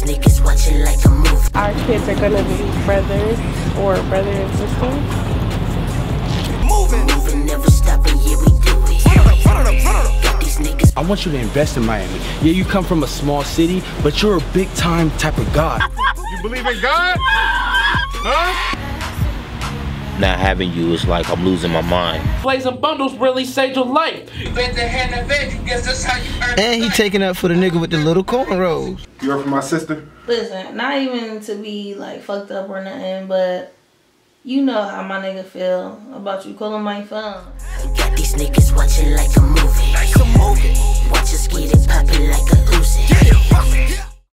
these niggas watching like a movie. Our kids are gonna be brothers or brother and sister. Moving, moving, never stopping, yeah, we do it. Got these niggas. I want you to invest in Miami. Yeah, you come from a small city, but you're a big time type of guy. You believe in God? Huh? Not having you is like I'm losing my mind. Blazing bundles really saved your life. And he taking up for the nigga with the little cornrows. You are for my sister? Listen, not even to be like fucked up or nothing, but you know how my nigga feel about you calling my phone. Got these niggas watching like a